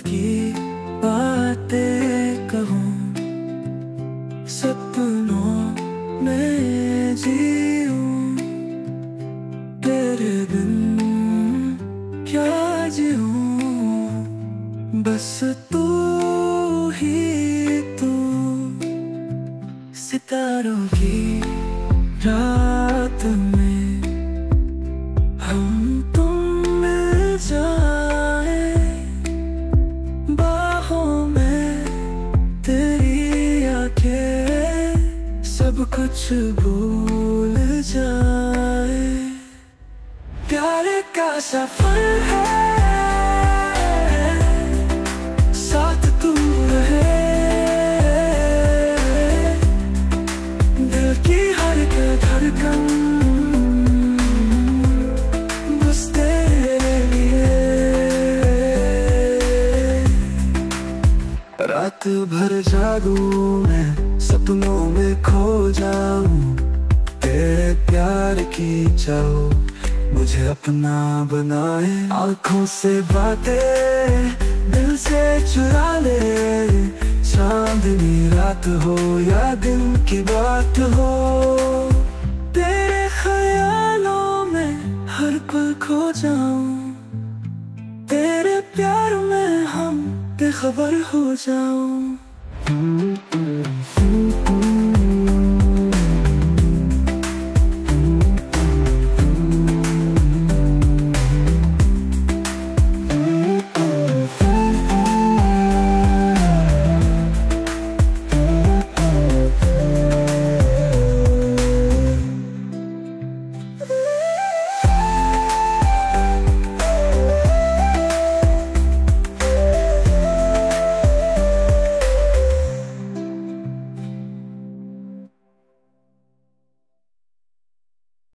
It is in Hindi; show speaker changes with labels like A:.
A: की बातें कहूँ, सपनों में जीऊँ। तेरे बिन क्या जीऊँ? बस तू ही तू। सितारों की रात में कुछ भूल जाए प्यार का सफ़र है रात भर जागू मैं, सपनों में खो जाऊँ। तेरे प्यार की चाहो मुझे अपना बनाए। आँखों से बातें, दिल से चुरा ले। चांदनी रात हो या दिन की बात हो। बेखबर हो जाऊँ।